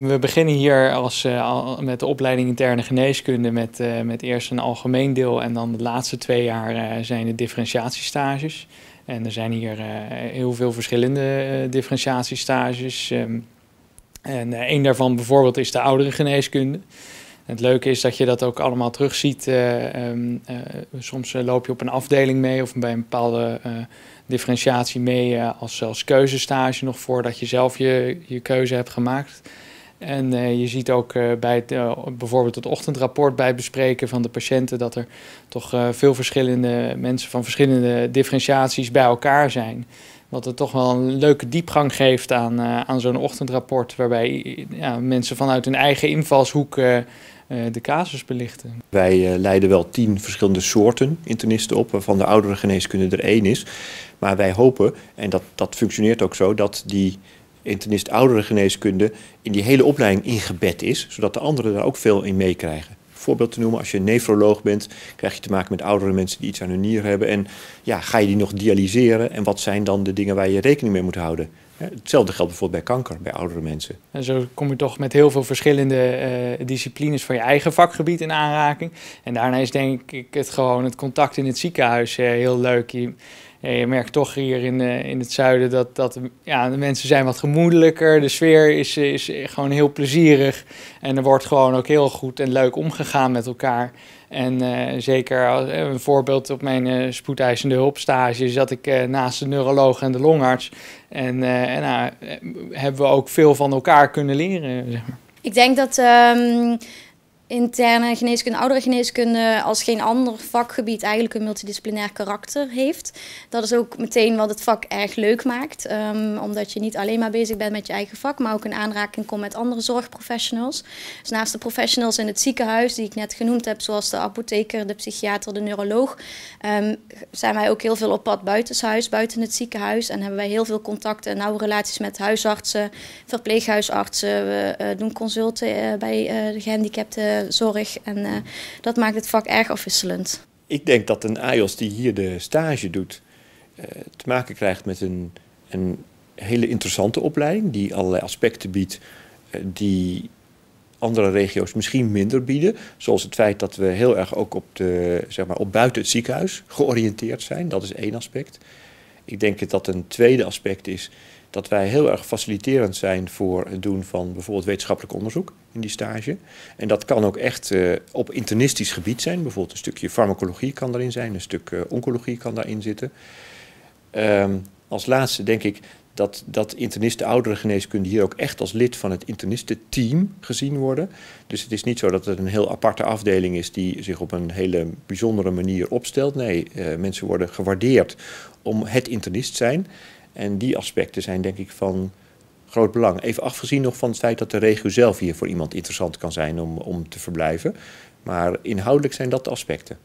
We beginnen hier als, uh, met de opleiding interne geneeskunde met, uh, met eerst een algemeen deel en dan de laatste twee jaar uh, zijn de differentiatiestages. En er zijn hier heel veel verschillende differentiatiestages. Um, en een daarvan bijvoorbeeld is de oudere geneeskunde. Het leuke is dat je dat ook allemaal terugziet. Um, soms loop je op een afdeling mee of bij een bepaalde differentiatie mee als, als keuzestage nog voordat je zelf je, je keuze hebt gemaakt. En uh, je ziet ook uh, bij het, uh, bijvoorbeeld het ochtendrapport bij het bespreken van de patiënten dat er toch veel verschillende mensen van verschillende differentiaties bij elkaar zijn. Wat het toch wel een leuke diepgang geeft aan, aan zo'n ochtendrapport, waarbij ja, mensen vanuit hun eigen invalshoek de casus belichten. Wij leiden wel tien verschillende soorten internisten op, waarvan de oudere geneeskunde er één is. Maar wij hopen, en dat, dat functioneert ook zo, dat die internist oudere geneeskunde in die hele opleiding ingebed is, zodat de anderen daar ook veel in meekrijgen. Voorbeeld te noemen, als je nefroloog bent, krijg je te maken met oudere mensen die iets aan hun nier hebben. En ja, ga je die nog dialyseren? En wat zijn dan de dingen waar je rekening mee moet houden? Hetzelfde geldt bijvoorbeeld bij kanker, bij oudere mensen. En zo kom je toch met heel veel verschillende uh, disciplines van je eigen vakgebied in aanraking. En daarna is denk ik het gewoon het contact in het ziekenhuis uh, heel leuk. Je merkt toch hier in, uh, in het zuiden dat, dat ja, de mensen zijn wat gemoedelijker. De sfeer is, is gewoon heel plezierig. En er wordt gewoon ook heel goed en leuk omgegaan met elkaar. En uh, zeker als, een voorbeeld op mijn spoedeisende hulpstage zat ik naast de neuroloog en de longarts. En, en nou, hebben we ook veel van elkaar kunnen leren. Zeg maar. Ik denk dat... Um interne geneeskunde, oudere geneeskunde als geen ander vakgebied eigenlijk een multidisciplinair karakter heeft. Dat is ook meteen wat het vak erg leuk maakt, um, omdat je niet alleen maar bezig bent met je eigen vak, maar ook in aanraking komt met andere zorgprofessionals. Dus naast de professionals in het ziekenhuis, die ik net genoemd heb, zoals de apotheker, de psychiater, de neuroloog, um, zijn wij ook heel veel op pad buitenshuis, buiten het ziekenhuis. En hebben wij heel veel contacten en nauwe relaties met huisartsen, verpleeghuisartsen. We uh, doen consulten uh, bij uh, de gehandicapten zorg. En uh, dat maakt het vak erg afwisselend. Ik denk dat een AIOS die hier de stage doet, uh, te maken krijgt met een, een hele interessante opleiding. Die allerlei aspecten biedt uh, die andere regio's misschien minder bieden. Zoals het feit dat we heel erg ook op, de, zeg maar, op buiten het ziekenhuis georiënteerd zijn. Dat is één aspect. Ik denk dat een tweede aspect is dat wij heel erg faciliterend zijn voor het doen van bijvoorbeeld wetenschappelijk onderzoek in die stage. En dat kan ook echt uh, op internistisch gebied zijn. Bijvoorbeeld een stukje farmacologie kan daarin zijn, een stuk uh, oncologie kan daarin zitten. Um, als laatste denk ik dat, dat internisten oudere geneeskunde hier ook echt als lid van het internistenteam gezien worden. Dus het is niet zo dat het een heel aparte afdeling is die zich op een hele bijzondere manier opstelt. Nee, uh, mensen worden gewaardeerd om het internist zijn. En die aspecten zijn denk ik van groot belang. Even afgezien nog van het feit dat de regio zelf hier voor iemand interessant kan zijn om, om te verblijven. Maar inhoudelijk zijn dat de aspecten.